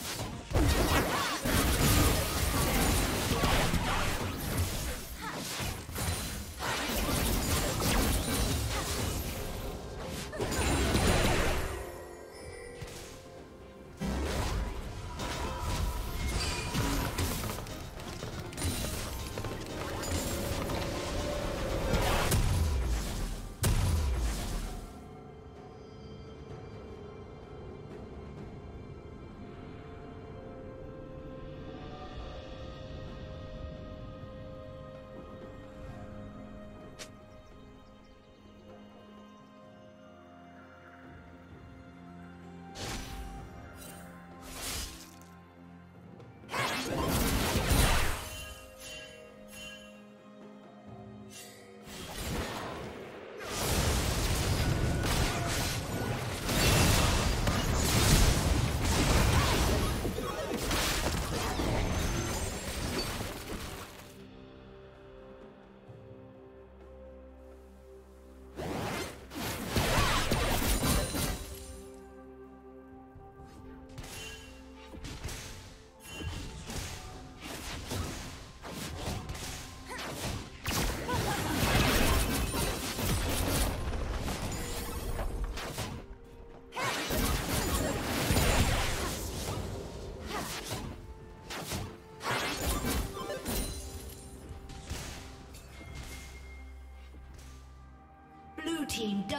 executed. team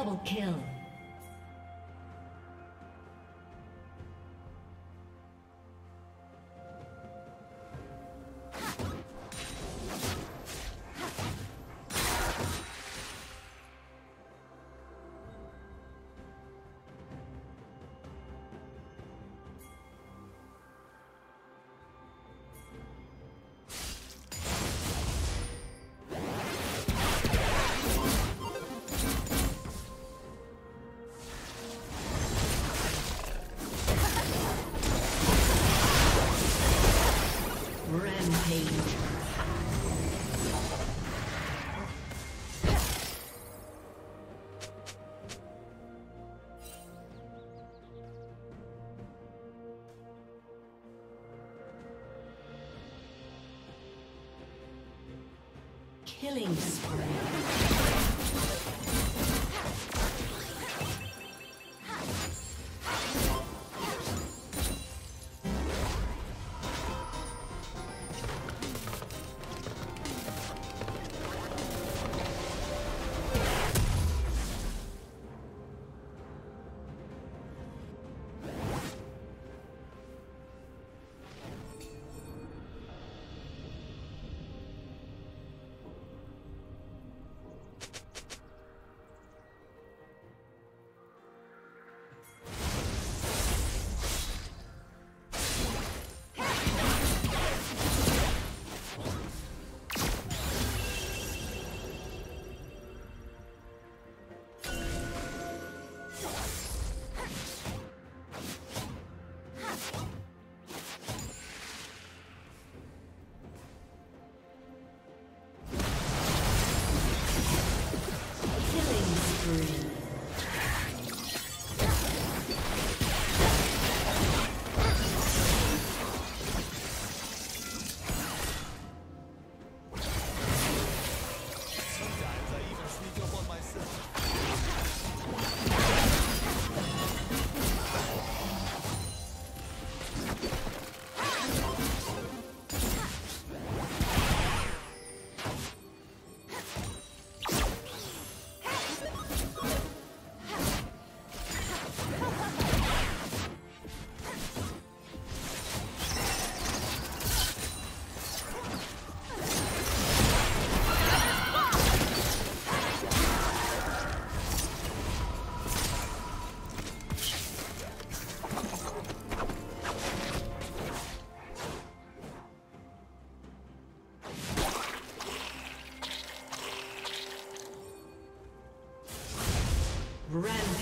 double kill. Killing spree.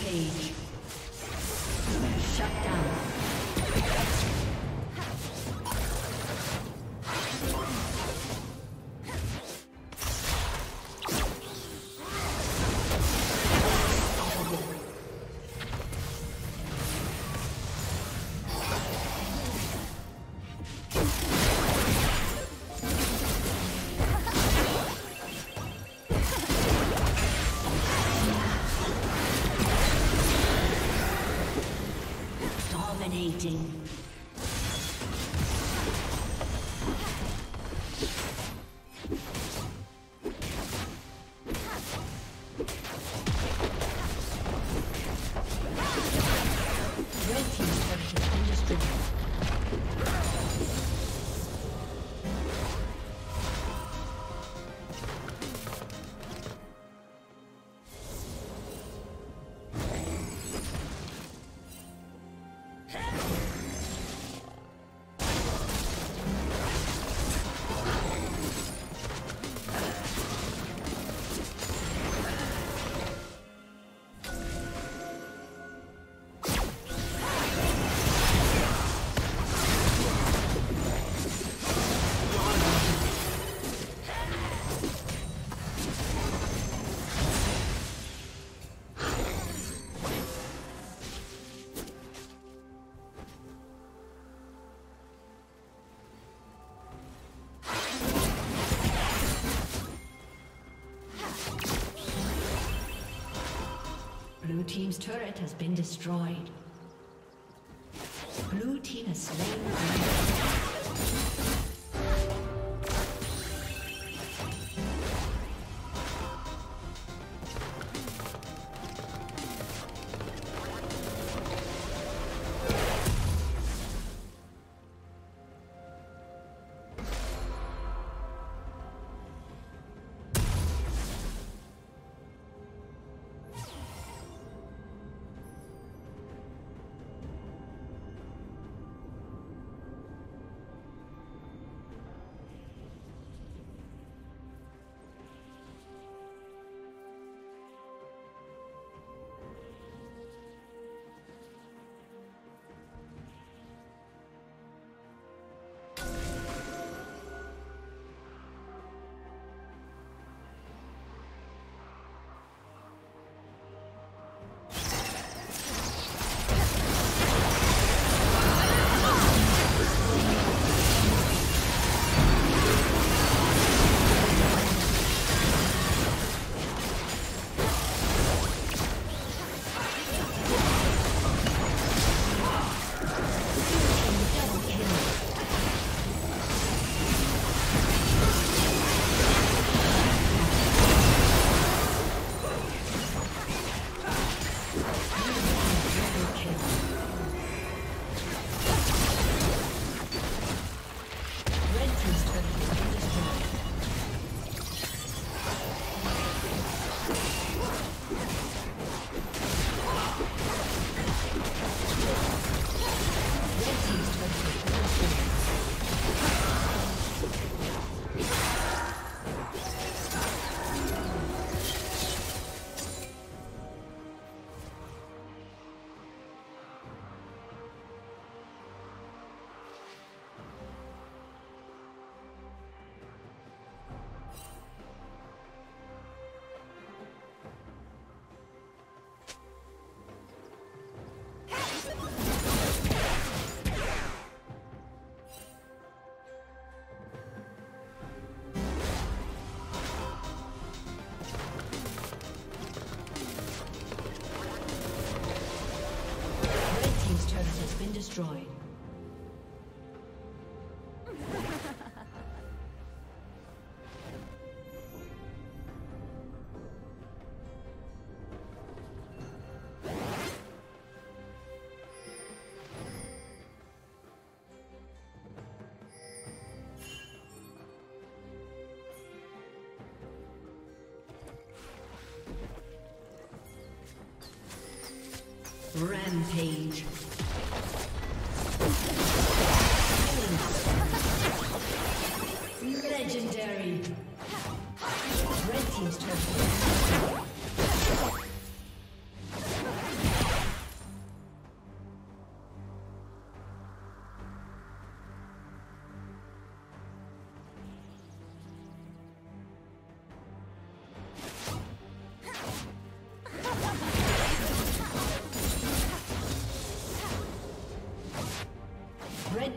Page. Turret has been destroyed. Blue team has slain Rampage. Legendary. Red Team's turn.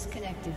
Disconnected.